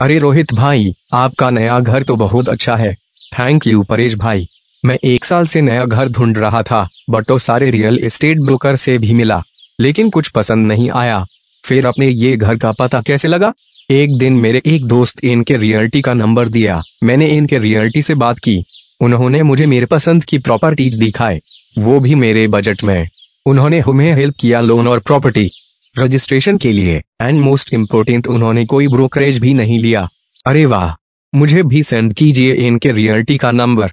अरे रोहित भाई, आपका नया घर तो बहुत अच्छा है। थैंक यू परेश भाई। मैं एक साल से नया घर ढूंढ रहा था बट तो सारे रियल एस्टेट ब्रोकर से भी मिला। लेकिन कुछ पसंद नहीं आया। फिर अपने ये घर का पता कैसे लगा? एक दिन मेरे एक दोस्त इनके रियल्टी का नंबर दिया। मैंने इनके रियल्टी से बात की। उन्होंने मुझे मेरे पसंद की प्रॉपर्टीज़ दिखाए। वो भी मेरे बजट में। उन्होंने हमें हेल्प किया लोन और प्रॉपर्टी रजिस्ट्रेशन के लिए एंड मोस्ट इम्पोर्टेंट उन्होंने कोई ब्रोकरेज भी नहीं लिया। अरे वाह! मुझे भी सेंड कीजिए इनके रियल्टी का नंबर